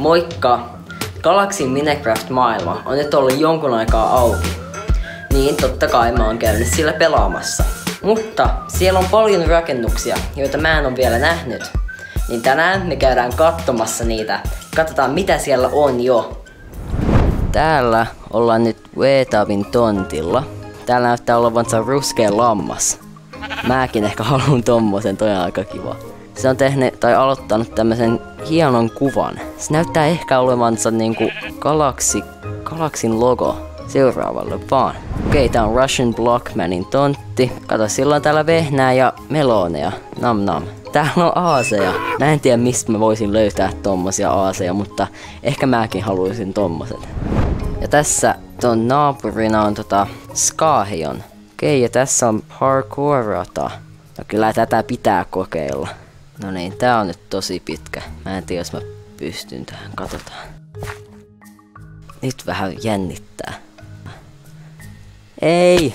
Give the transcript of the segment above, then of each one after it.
Moikka! Galaxin Minecraft-maailma on nyt ollut jonkun aikaa auki. Niin, totta kai mä oon käynyt sillä pelaamassa. Mutta siellä on paljon rakennuksia, joita mä en ole vielä nähnyt. Niin tänään me käydään katsomassa niitä. Katsotaan mitä siellä on jo. Täällä ollaan nyt Weetavin tontilla. Täällä näyttää olevansa ruskea lammas. Mäkin ehkä haluan tommosen, toi on aika kiva. Se on tehnyt tai aloittanut tämmöisen hienon kuvan. Se näyttää ehkä olevansa niinku galaksi, galaksin logo seuraavalle vaan. Okei, tää on Russian Blockmanin tontti. Kato, sillä on täällä vehnää ja meloneja. Nam nam. Täällä on aaseja. Mä en tiedä mistä mä voisin löytää tommosia aaseja, mutta ehkä mäkin haluaisin tommoset. Ja tässä ton naapurina on tota Skahion. Okei, ja tässä on parkour-rata. No kyllä tätä pitää kokeilla. No niin, tää on nyt tosi pitkä. Mä en tiedä, jos mä pystyn tähän. Katsotaan. Nyt vähän jännittää. Ei!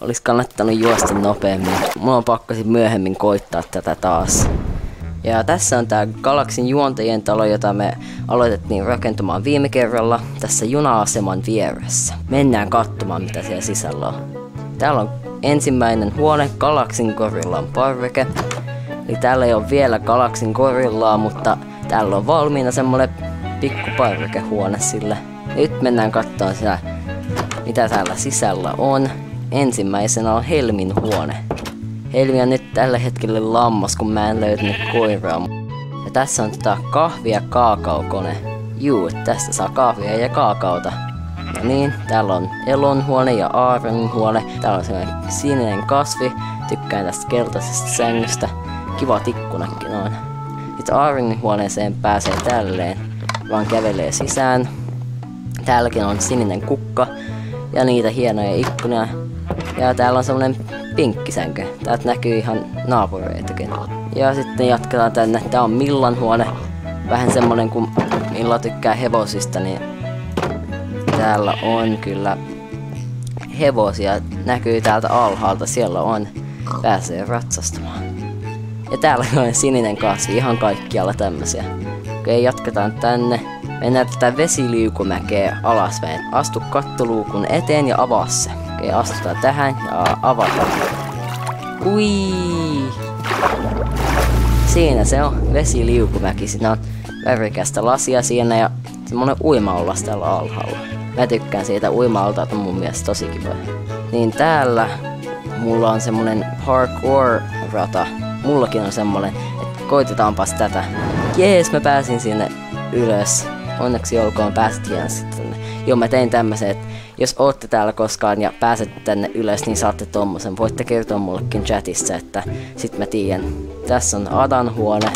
Olis kannattanut juosta nopeammin. Mulla on pakko sit myöhemmin koittaa tätä taas. Ja tässä on tää Galaksin juontajien talo, jota me aloitettiin rakentamaan viime kerralla tässä juna-aseman vieressä. Mennään katsomaan mitä siellä sisällä on. Täällä on ensimmäinen huone, Galaksin Gorillan parveke. Eli täällä ei ole vielä Galaksin Gorillaa, mutta täällä on valmiina semmonen pikku parvekehuone sille. Nyt mennään katsomaan sitä, mitä täällä sisällä on. Ensimmäisenä on Helmin huone. Helmi on nyt tällä hetkellä lammas, kun mä en löytänyt koiraa. Ja tässä on tota kahvia ja kaakaokone. Juu, tästä saa kahvia ja kaakaota. No niin, täällä on Elon huone ja Aaron huone. Täällä on sellainen sininen kasvi. Tykkään tästä keltaisesta sängystä. Kiva tikkunakin on. Sitten Aaronin huoneeseen pääsee tälleen, vaan kävelee sisään. Täälläkin on sininen kukka ja niitä hienoja ikkunia. Ja täällä on semmonen pinkkisänky. Täältä näkyy ihan naapureitakin. Ja sitten jatketaan tänne. Tää on Millan huone. Vähän semmonen kun Milla tykkää hevosista, niin täällä on kyllä hevosia. Näkyy täältä alhaalta. Siellä on. Pääsee ratsastamaan. Ja täällä on sininen kasvi. Ihan kaikkialla tämmösiä. Okei, jatketaan tänne. Mennään tätä vesiliukumäkeä alaspäin. Astu kattoluukun eteen ja avaa se. Okei, astutaan tähän ja avataan. Ui! Siinä se on vesiliukumäki. Siinä on värikästä lasia siinä ja semmonen uima-allas täällä alhaalla. Mä tykkään siitä uima-alta, on mun mielestä tosi kiva. Niin täällä mulla on semmonen parkour-rata. Mullakin on semmonen, että koitetaanpas tätä. Jees, mä pääsin sinne ylös. Onneksi olkoon pääsit hienosti tänne. Joo, mä tein tämmösen, että jos ootte täällä koskaan ja pääsette tänne ylös, niin saatte tommosen. Voitte kertoa mullekin chatissa, että sit mä tiedän. Tässä on Adan huone.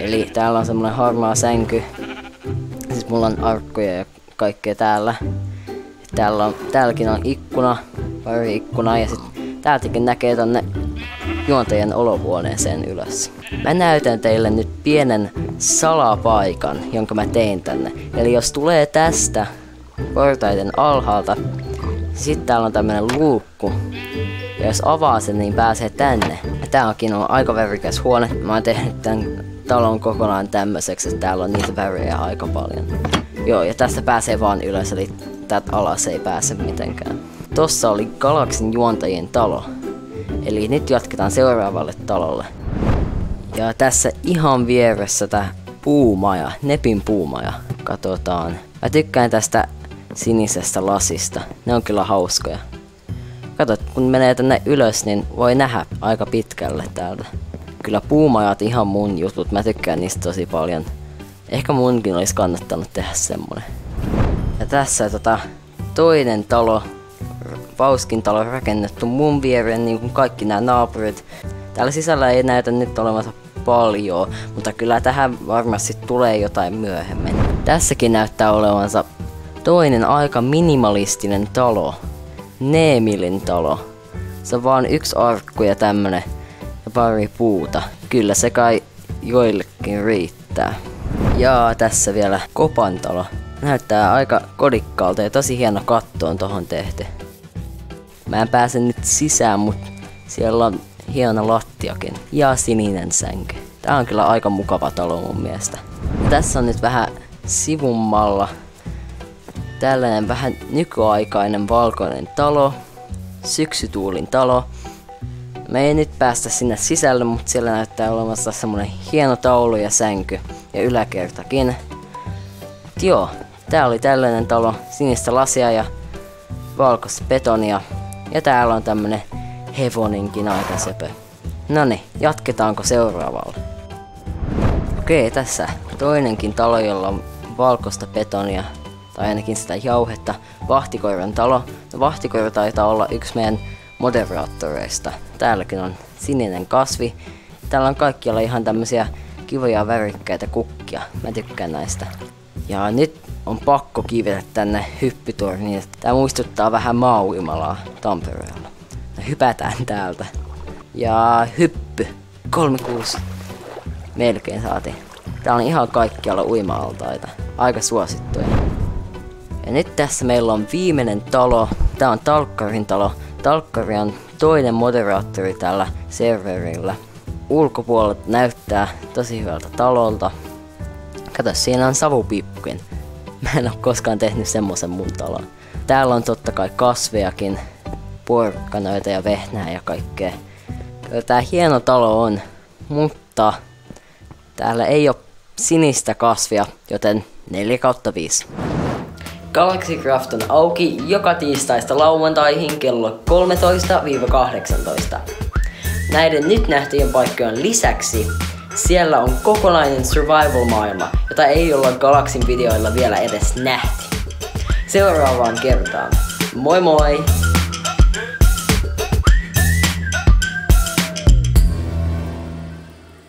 Eli täällä on semmonen harmaa sänky. Siis mulla on arkkuja ja kaikkea täällä. Täällä on, täälläkin on ikkuna, pari ikkuna ja sit täältäkin näkee tonne juontajien olohuoneeseen ylös. Mä näytän teille nyt pienen salapaikan, jonka mä tein tänne. Eli jos tulee tästä portaiden alhaalta, sitten täällä on tämmönen luukku. Ja jos avaa sen, niin pääsee tänne. Ja tää onkin on aika värikäs huone. Mä oon tehnyt tän talon kokonaan tämmöiseksi, että täällä on niitä värejä aika paljon. Joo, ja tästä pääsee vaan ylös, eli täältä alas ei pääse mitenkään. Tossa oli Galaksin juontajien talo. Eli nyt jatketaan seuraavalle talolle. Ja tässä ihan vieressä tää puumaja, Nepin puumaja. Katsotaan. Mä tykkään tästä sinisestä lasista. Ne on kyllä hauskoja. Kato, kun menee tänne ylös, niin voi nähdä aika pitkälle täältä. Kyllä puumajat ihan mun jutut, mä tykkään niistä tosi paljon. Ehkä munkin olisi kannattanut tehdä semmonen. Ja tässä tota, toinen talo, Vauskin talo rakennettu mun viereen, niin kuin kaikki nämä naapurit. Täällä sisällä ei näytä nyt olevansa paljon, mutta kyllä tähän varmasti tulee jotain myöhemmin. Tässäkin näyttää olevansa toinen aika minimalistinen talo. Neemilin talo. Se on vaan yksi arkku ja tämmönen ja pari puuta. Kyllä se kai joillekin riittää. Ja tässä vielä kopantalo. Näyttää aika kodikkaalta ja tosi hieno katto on tohon tehty. Mä en pääse nyt sisään, mutta siellä on hieno lattiakin ja sininen sänky. Tää on kyllä aika mukava talo mun mielestä. Ja tässä on nyt vähän sivummalla tällainen vähän nykyaikainen valkoinen talo, syksytuulin talo. Me ei nyt päästä sinne sisälle, mutta siellä näyttää olemassa semmonen hieno taulu ja sänky ja yläkertakin. Joo, tää oli tällainen talo, sinistä lasia ja valkoista betonia. Ja täällä on tämmönen hevoninkin aika söpö. Noni, jatketaanko seuraavalle? Okei, tässä toinenkin talo, jolla on valkoista betonia, tai ainakin sitä jauhetta, Vahtikoiran talo. No, Vahtikoira taitaa olla yksi meidän moderaattoreista. Täälläkin on sininen kasvi. Täällä on kaikkialla ihan tämmösiä kivoja värikkäitä kukkia. Mä tykkään näistä. Ja nyt on pakko kivetä tänne hyppytorniin. Tää muistuttaa vähän maauimalaa Tampereella. Hypätään täältä. Ja hyppy. 36. Melkein saatiin. Tää on ihan kaikkialla uima-altaita. Aika suosittuja. Ja nyt tässä meillä on viimeinen talo. Tää on Talkkarin talo. Talkkari on toinen moderaattori tällä serverillä. Ulkopuolelta näyttää tosi hyvältä talolta. Kato, siinä on savupiippukin. Mä en oo koskaan tehnyt semmosen mun talon. Täällä on totta kai kasvejakin, porkkanoita ja vehnää ja kaikkea. Tää hieno talo on, mutta täällä ei ole sinistä kasvia, joten 4 kautta 5. Galaxy Craft on auki joka tiistaista lauantaihin kello 13-18. Näiden nyt nähtyjen paikkojen lisäksi siellä on kokonainen survival-maailma, jota ei olla Galaxin videoilla vielä edes nähty. Seuraavaan kertaan. Moi moi!